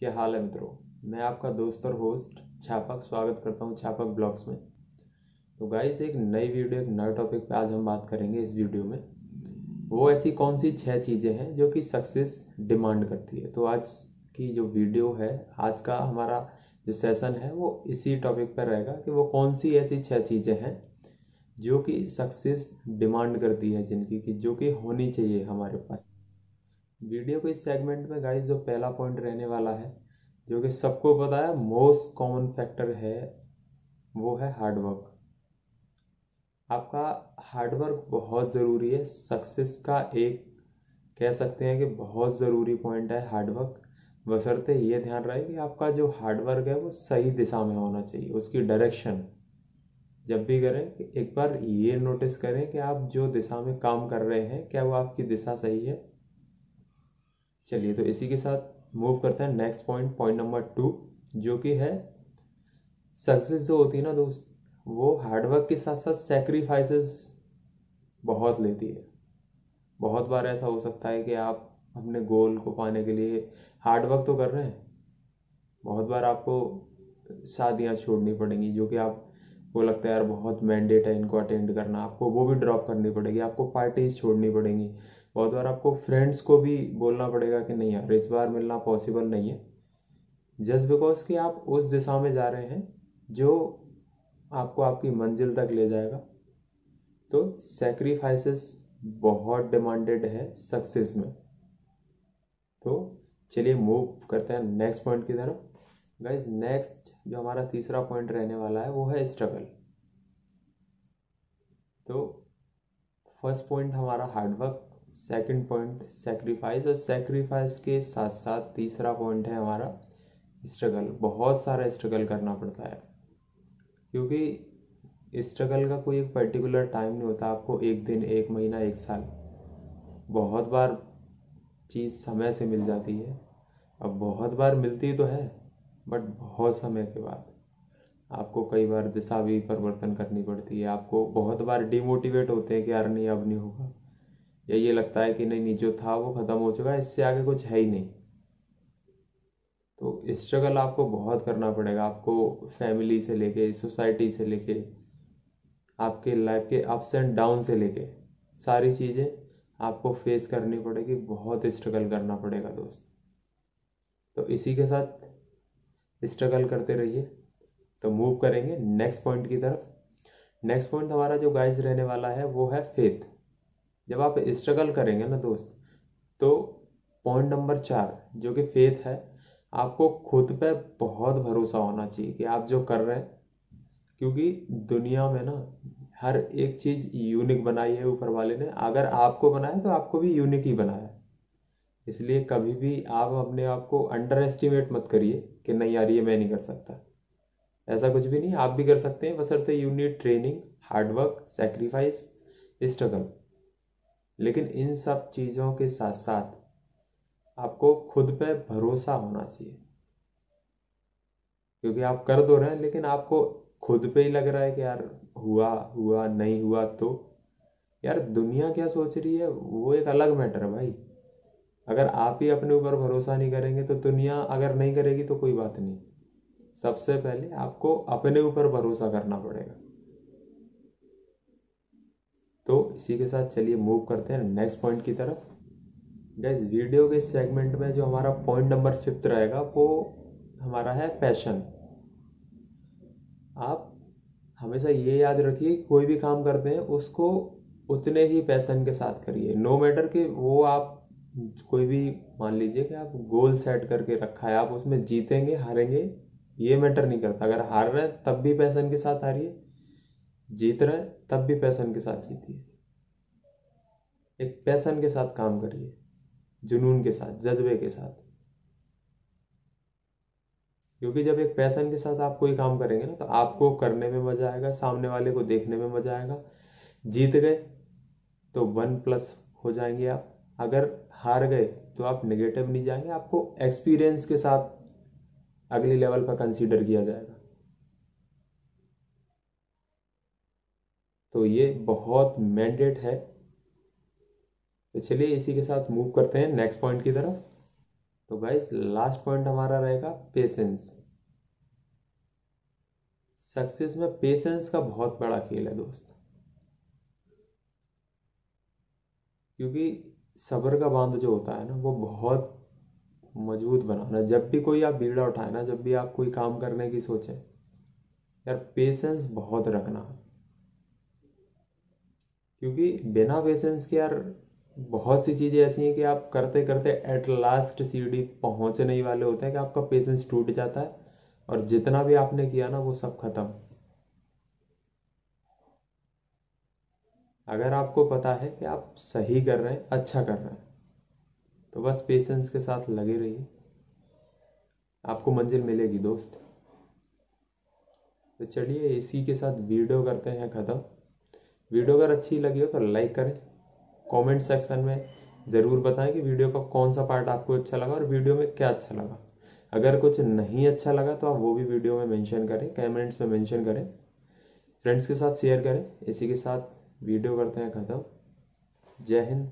क्या हाल है मित्रों। मैं आपका दोस्त और होस्ट छापक स्वागत करता हूँ छापक ब्लॉग्स में। तो गाइस एक नई वीडियो एक नए टॉपिक पे आज हम बात करेंगे इस वीडियो में। वो ऐसी कौन सी छह चीज़ें हैं जो कि सक्सेस डिमांड करती है? तो आज की जो वीडियो है, आज का हमारा जो सेशन है, वो इसी टॉपिक पर रहेगा कि वो कौन सी ऐसी छह चीज़ें हैं जो कि सक्सेस डिमांड करती है जिनकी, कि जो कि होनी चाहिए हमारे पास। वीडियो के इस सेगमेंट में गाइस जो पहला पॉइंट रहने वाला है, जो कि सबको पता है मोस्ट कॉमन फैक्टर है, वो है हार्डवर्क आपका हार्डवर्क बहुत ज़रूरी है सक्सेस का एक कह सकते हैं कि बहुत ज़रूरी पॉइंट है हार्डवर्क बशर्ते ये ध्यान रहे कि आपका जो हार्डवर्क है, वो सही दिशा में होना चाहिए, उसकी डायरेक्शन जब भी करें कि एक बार ये नोटिस करें कि आप जो दिशा में काम कर रहे हैं, क्या वो आपकी दिशा सही है? चलिए तो इसी के साथ मूव करते हैं next point point number two जो कि है सक्सेस जो होती है ना दोस्त, वो हार्डवर्क के साथ साथ सेक्रीफाइसेस बहुत लेती है। बहुत बार ऐसा हो सकता है कि आप अपने गोल को पाने के लिए हार्डवर्क तो कर रहे हैं, बहुत बार आपको शादियाँ छोड़नी पड़ेंगी, जो कि आप वो लगता है यार बहुत मैंडेट है इनको अटेंड करना, आपको वो भी ड्रॉप करनी पड़ेगी, आपको पार्टीज़ छोड़नी पड़ेंगी। बहुत बार आपको फ्रेंड्स को भी बोलना पड़ेगा कि नहीं यार, इस बार मिलना पॉसिबल नहीं है। जस्ट बिकॉज़ कि आप उस दिशा में जा रहे हैं जो आपको आपकी मंजिल तक ले जाएगा। तो सेक्रीफाइसेस बहुत डिमांडेड है सक्सेस में। तो चलिए मूव करते हैं नेक्स्ट पॉइंट की तरफ़। गाइज़ नेक्स्ट जो हमारा तीसरा पॉइंट रहने वाला है, वो है स्ट्रगल तो फ़र्स्ट पॉइंट हमारा hard work second point sacrifice और सेक्रीफाइस के साथ साथ तीसरा पॉइंट है हमारा स्ट्रगल बहुत सारा स्ट्रगल करना पड़ता है। क्योंकि स्ट्रगल का कोई एक पर्टिकुलर टाइम नहीं होता, आपको एक दिन, एक महीना, एक साल। बहुत बार चीज़ समय से मिल जाती है। अब बहुत बार मिलती तो है बट बहुत समय के बाद आपको कई बार दिशा भी परिवर्तन करनी पड़ती है। आपको बहुत बार डिमोटिवेट होते हैं कि यार नहीं, अब नहीं होगा। या ये लगता है कि नहीं नहीं, जो था वो ख़त्म हो चुका है, इससे आगे कुछ है ही नहीं। तो स्ट्रगल आपको बहुत करना पड़ेगा, आपको फैमिली से लेके सोसाइटी से लेके, आपके लाइफ के अप्स एंड डाउन से लेके। सारी चीज़ें आपको फेस करनी पड़ेगी, बहुत स्ट्रगल करना पड़ेगा दोस्त। तो इसी के साथ स्ट्रगल करते रहिए। तो मूव करेंगे नेक्स्ट पॉइंट की तरफ़। नेक्स्ट पॉइंट हमारा जो गाइस रहने वाला है, वो है फेथ जब आप स्ट्रगल करेंगे ना दोस्त तो पॉइंट नंबर चार, जो कि फेथ है, आपको खुद पे बहुत भरोसा होना चाहिए कि आप जो कर रहे हैं, क्योंकि दुनिया में ना हर एक चीज़ यूनिक बनाई है ऊपर वाले ने। अगर आपको बनाया तो आपको भी यूनिक ही बनाया। इसलिए कभी भी आप अपने आप को अंडर एस्टिमेट मत करिए कि नहीं यार, ये मैं नहीं कर सकता। ऐसा कुछ भी नहीं, आप भी कर सकते हैं। बसरते you need training hard work sacrifice struggle लेकिन इन सब चीज़ों के साथ साथ आपको खुद पे भरोसा होना चाहिए। क्योंकि आप कर तो रहे हैं, लेकिन आपको खुद पे ही लग रहा है कि यार हुआ हुआ, नहीं हुआ तो। यार दुनिया क्या सोच रही है? वो एक अलग मैटर है भाई। अगर आप ही अपने ऊपर भरोसा नहीं करेंगे तो दुनिया अगर नहीं करेगी तो कोई बात नहीं। सबसे पहले आपको अपने ऊपर भरोसा करना पड़ेगा तो इसी के साथ चलिए मूव करते हैं नेक्स्ट पॉइंट की तरफ़। गैस वीडियो के सेगमेंट में जो हमारा पॉइंट नंबर फिफ्थ रहेगा, वो हमारा है पैशन आप हमेशा ये याद रखिए, कोई भी काम करते हैं, उसको उतने ही पैसन के साथ करिए। नो मैटर कि वो आप कोई भी, मान लीजिए कि आप गोल सेट करके रखा है, आप उसमें जीतेंगे, हारेंगे, ये मैटर नहीं करता। अगर हार रहे हैं, तब भी पैसन के साथ हारिए। जीत रहे हैं, तब भी पैसन के साथ जीतिए। एक पैसन के साथ काम करिए, जुनून के साथ, जज्बे के साथ। क्योंकि जब एक पैसन के साथ आप कोई काम करेंगे ना तो आपको करने में मज़ा आएगा, सामने वाले को देखने में मज़ा आएगा। जीत गए तो वन प्लस हो जाएँगे आप। अगर हार गए तो आप नेगेटिव नहीं जाएँगे, आपको एक्सपीरियंस के साथ अगले लेवल पर कंसीडर किया जाएगा। तो ये बहुत मैंडेट है। तो चलिए इसी के साथ मूव करते हैं नेक्स्ट पॉइंट की तरफ़। तो गाइस लास्ट पॉइंट हमारा रहेगा पेशेंस सक्सेस में पेशेंस का बहुत बड़ा खेल है दोस्त। क्योंकि सब्र का बाँध जो होता है ना, वो बहुत मज़बूत बनाना। जब भी कोई आप बीड़ा उठाए ना, जब भी आप कोई काम करने की सोचें, यार पेशेंस बहुत रखना। क्योंकि बिना पेशेंस के यार बहुत सी चीज़ें ऐसी हैं कि आप करते करते एट लास्ट सीढ़ी पहुँचने ही वाले होते हैं कि आपका पेशेंस टूट जाता है और जितना भी आपने किया ना वो सब खत्म। अगर आपको पता है कि आप सही कर रहे हैं अच्छा कर रहे हैं तो बस पेशेंस के साथ लगे रहिए। आपको मंजिल मिलेगी, दोस्त। तो चलिए इसी के साथ वीडियो करते हैं ख़त्म। वीडियो अगर अच्छी लगी हो तो लाइक करें। कमेंट सेक्शन में ज़रूर बताएँ कि वीडियो का कौन सा पार्ट आपको अच्छा लगा और वीडियो में क्या अच्छा लगा। अगर कुछ नहीं अच्छा लगा तो आप वो भी वीडियो में मेंशन करें कमेंट्स में मेंशन करें। फ्रेंड्स के साथ शेयर करें। इसी के साथ वीडियो करते हैं ख़त्म। जय हिंद